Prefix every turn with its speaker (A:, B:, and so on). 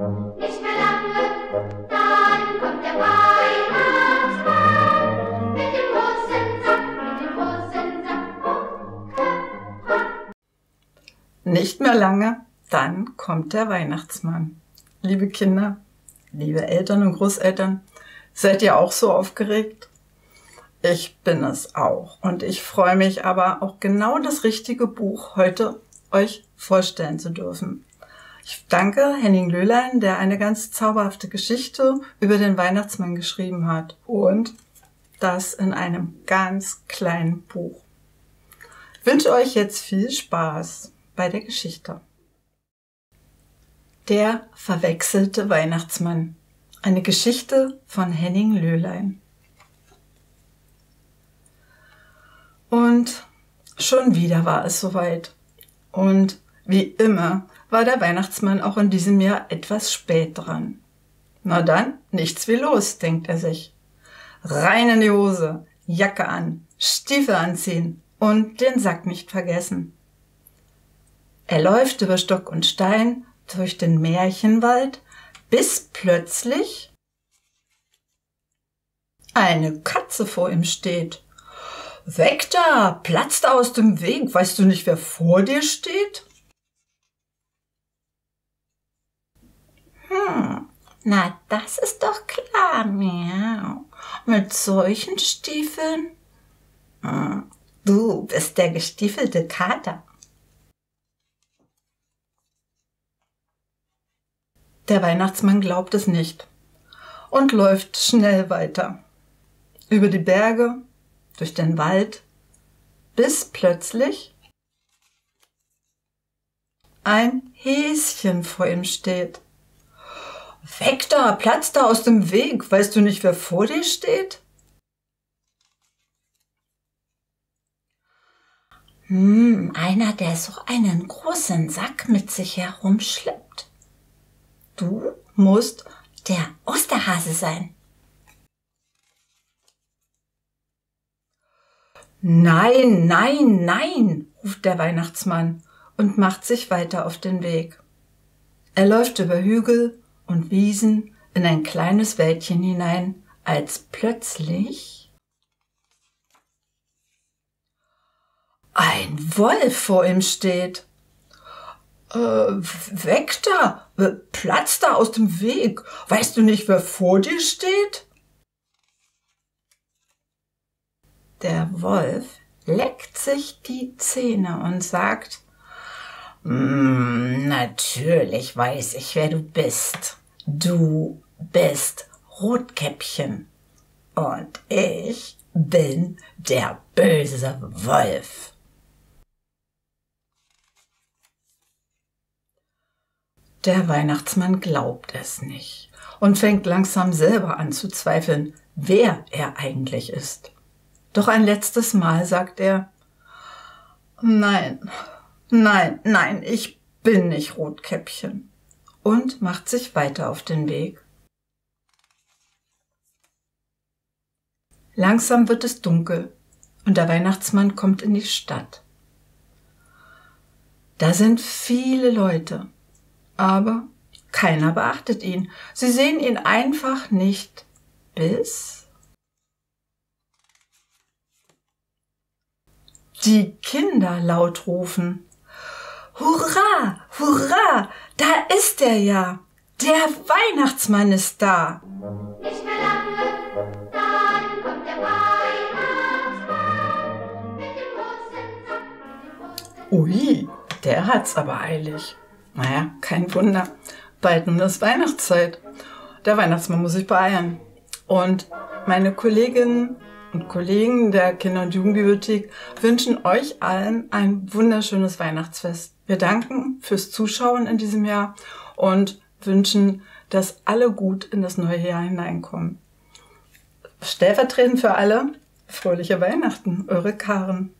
A: Nicht mehr lange, dann kommt der Weihnachtsmann. Nicht mehr lange, dann kommt der Weihnachtsmann. Liebe Kinder, liebe Eltern und Großeltern, seid ihr auch so aufgeregt? Ich bin es auch und ich freue mich aber auch genau das richtige Buch heute euch vorstellen zu dürfen. Ich danke Henning Löhlein, der eine ganz zauberhafte Geschichte über den Weihnachtsmann geschrieben hat. Und das in einem ganz kleinen Buch. Ich wünsche euch jetzt viel Spaß bei der Geschichte. Der verwechselte Weihnachtsmann. Eine Geschichte von Henning Löhlein. Und schon wieder war es soweit. Und wie immer war der Weihnachtsmann auch in diesem Jahr etwas spät dran. Na dann, nichts wie los, denkt er sich. Rein in die Hose, Jacke an, Stiefel anziehen und den Sack nicht vergessen. Er läuft über Stock und Stein durch den Märchenwald, bis plötzlich eine Katze vor ihm steht. Weg da! Platz da aus dem Weg! Weißt du nicht, wer vor dir steht? Hm, na, das ist doch klar, miau. Mit solchen Stiefeln? Hm, du bist der gestiefelte Kater. Der Weihnachtsmann glaubt es nicht und läuft schnell weiter. Über die Berge, durch den Wald, bis plötzlich ein Häschen vor ihm steht. Weg da, platz da aus dem Weg. Weißt du nicht, wer vor dir steht? Hm, einer, der so einen großen Sack mit sich herumschleppt. Du musst der Osterhase sein. Nein, nein, nein, ruft der Weihnachtsmann und macht sich weiter auf den Weg. Er läuft über Hügel und Wiesen in ein kleines Wäldchen hinein, als plötzlich ein Wolf vor ihm steht. Äh, weg da, platz da aus dem Weg. Weißt du nicht, wer vor dir steht? Der Wolf leckt sich die Zähne und sagt, mm, natürlich weiß ich, wer du bist. Du bist Rotkäppchen und ich bin der böse Wolf. Der Weihnachtsmann glaubt es nicht und fängt langsam selber an zu zweifeln, wer er eigentlich ist. Doch ein letztes Mal sagt er, nein, nein, nein, ich bin nicht Rotkäppchen und macht sich weiter auf den Weg. Langsam wird es dunkel und der Weihnachtsmann kommt in die Stadt. Da sind viele Leute, aber keiner beachtet ihn. Sie sehen ihn einfach nicht, bis die Kinder laut rufen. Hurra, hurra, da ist er ja. Der Weihnachtsmann ist da. Nicht mehr lange, dann kommt der Weihnachtsmann mit dem großen Ui, der hat's aber eilig. Naja, kein Wunder. Bald nun ist Weihnachtszeit. Der Weihnachtsmann muss sich beeilen. Und meine Kollegin und Kollegen der Kinder- und Jugendbibliothek wünschen euch allen ein wunderschönes Weihnachtsfest. Wir danken fürs Zuschauen in diesem Jahr und wünschen, dass alle gut in das neue Jahr hineinkommen. Stellvertretend für alle, fröhliche Weihnachten, eure Karen.